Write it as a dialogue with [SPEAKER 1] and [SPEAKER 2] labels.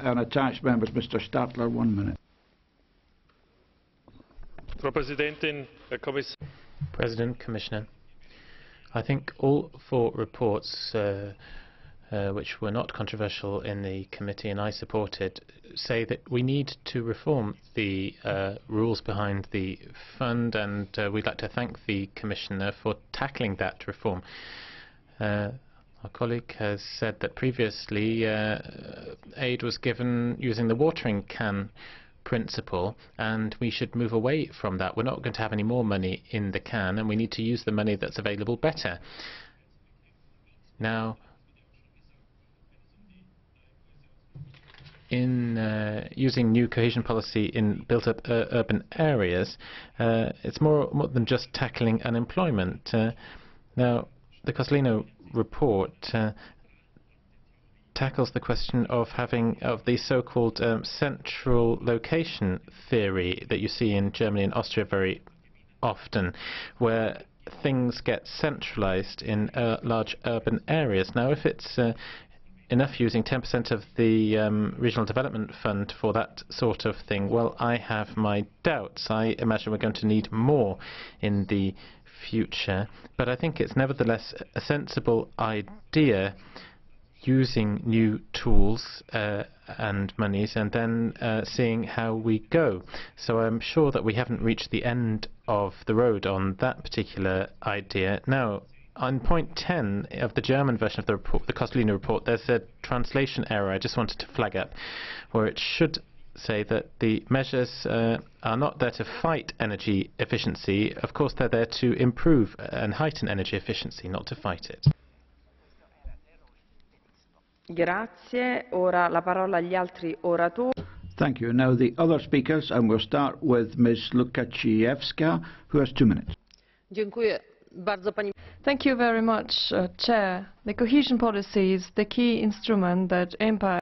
[SPEAKER 1] unattached members. Mr Stadler, one minute.
[SPEAKER 2] Frau Präsidentin, Herr Kommissar.
[SPEAKER 3] President, Commissioner, I think all four reports uh, uh, which were not controversial in the committee and I supported say that we need to reform the uh, rules behind the fund and uh, we'd like to thank the Commissioner for tackling that reform. Uh, our colleague has said that previously uh, aid was given using the watering can principle and we should move away from that. We're not going to have any more money in the can and we need to use the money that's available better. Now, in uh, using new cohesion policy in built-up uh, urban areas, uh, it's more, more than just tackling unemployment. Uh, now, the Coslino report uh, tackles the question of having of the so-called um, central location theory that you see in Germany and Austria very often, where things get centralized in uh, large urban areas. Now, if it's uh, enough using 10% of the um, Regional Development Fund for that sort of thing, well, I have my doubts. I imagine we're going to need more in the future, but I think it's nevertheless a sensible idea using new tools uh, and monies and then uh, seeing how we go. So I'm sure that we haven't reached the end of the road on that particular idea. Now, on point 10 of the German version of the report, the Costellino report, there's a translation error I just wanted to flag up, where it should say that the measures uh, are not there to fight energy efficiency. Of course, they're there to improve and heighten energy efficiency, not to fight it.
[SPEAKER 4] Grazie. Ora la parola agli altri oratori.
[SPEAKER 1] Thank you. Now the other speakers, and we'll start with Ms. Łukacijewska, who has two minutes.
[SPEAKER 5] Dziękuję bardzo pani
[SPEAKER 6] Thank you very much, uh, Chair. The cohesion policy is the key instrument that impact